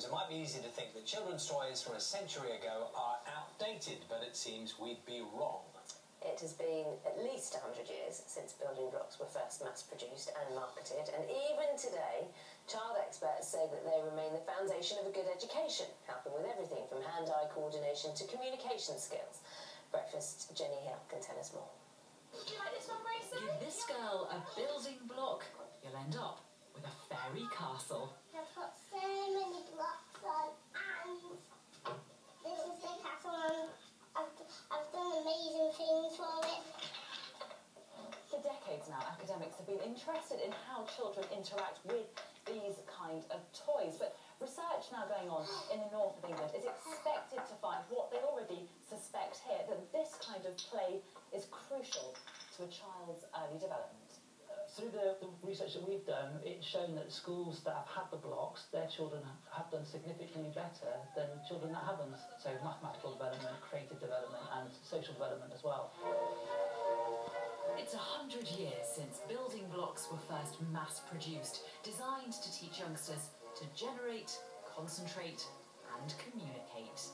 homes, it might be easy to think that children's toys from a century ago are outdated, but it seems we'd be wrong. It has been at least 100 years since building blocks were first mass produced and marketed, and even today, child experts say that they remain the foundation of a good education, helping with everything from hand eye coordination to communication skills. Breakfast, Jenny Hill can tell us more. Would you like this one, Gracie? Give this girl a building block, you'll end up with a fairy castle. I've got so many blocks on, and this is the castle, and I've, I've done amazing things for it. For decades now, academics have been interested in how children interact with these kind of toys, but research now going on in the north of England is expected to find what they already suspect here, that this kind of play is crucial to a child's early development through the, the, research that we've done, it's shown that schools that have had the blocks, their children have done significantly better than children that haven't. So mathematical development, creative development and social blocks were first mass produced, designed to teach youngsters to generate, concentrate and communicate.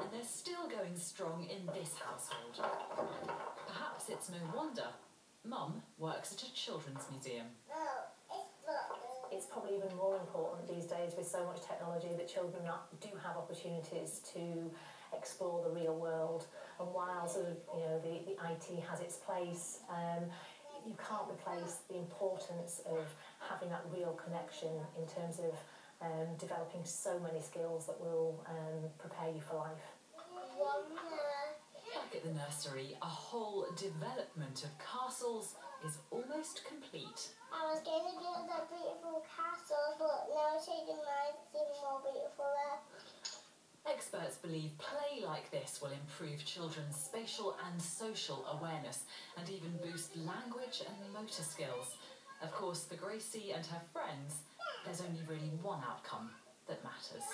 And they're still going strong in this household. Perhaps it's no wonder Mum works at a children's museum. It's probably even more important these days with so much technology that children do have opportunities to explore the real world. And while sort of, you know, the, the IT has its place, um, you can't replace the importance of having that real connection in terms of um, developing so many skills that will um, prepare you for life. Back at the nursery, a whole development of castles is almost complete. I was going to build a beautiful castle, but now changing minds, it's even more beautiful there. Experts believe play like this will improve children's spatial and social awareness and even boost language and motor skills. Of course, for Gracie and her friends, there's only really one outcome that matters.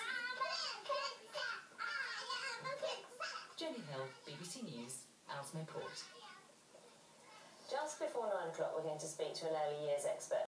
Jenny Hill, BBC News, Ellesmere Port. Just before nine o'clock, we're going to speak to an early years expert.